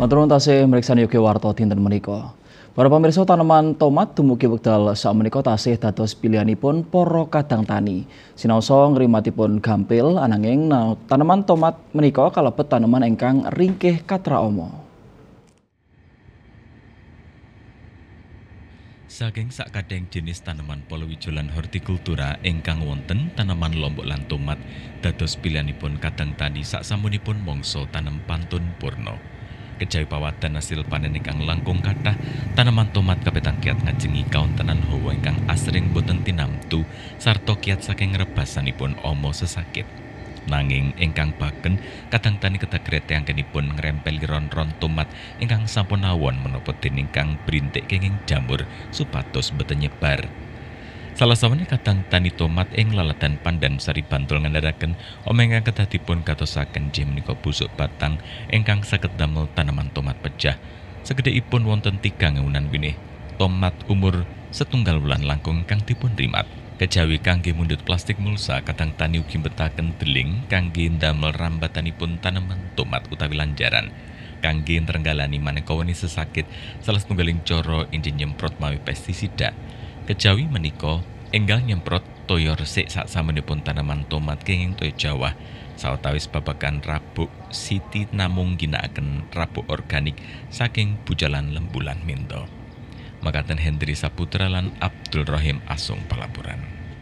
Matur nuwun tasih mriksani Yogi Warto dinten menika. Para pemirsa tanaman tomat dumugi wekdal sakmenika tasih dados pilihanipun para kadang tani. Sinaosa ngrimatipun gampil ananging tanaman tomat menika kalebet tanaman ingkang ringkih katra oma. Saking sakadeng jenis tanaman palawija lan hortikultura ingkang wonten tanaman lombok lan tomat dados pilihanipun kadang tani saksamunipun mangsa tanem pantun purna. Kejawi pawatan hasil panen ingkang langkung kathah, tanaman tomat kapetang kiat ngajengi kauntenan hawa ingkang asring boten tinamtu sarta kiat saking rebasanipun omo sesakit. Nanging ingkang baken kadang tani ketagret anggenipun ngrempeli ron-ron tomat ingkang sampun awon menapa dening kang brintik kenging jamur supados boten nyebar. Salah sawane kadang tani tomat ing laladan Pandan Sari Bantul ngandharaken omeng ingkang kedah dipun katosaken inggih menika busuk batang ingkang saged damel tanaman tomat pecah. Segedhekipun wonten tigang ewunan winih tomat umur setunggal wulan langkung kang dipun rimat. Kejawi kangge mundut plastik mulsa kadang tani ugi betaken deling kangge ndamel rambatanipun tanaman tomat utawi lanjaran. Kangge nrenggalani maneka weni sesakit salah setunggaling cara injin nyemprot mawi pestisida. Kejawi menika enggal nyemprot toyo resik sak samanipun tanaman tomat kenging toyo Jawa. Sawetawis babagan rabuk Siti namung ginakaken rabuk organik saking bujalan lembulan minto. Makaten Hendri Saputra lan Abdul Rahim Asung Palaburan.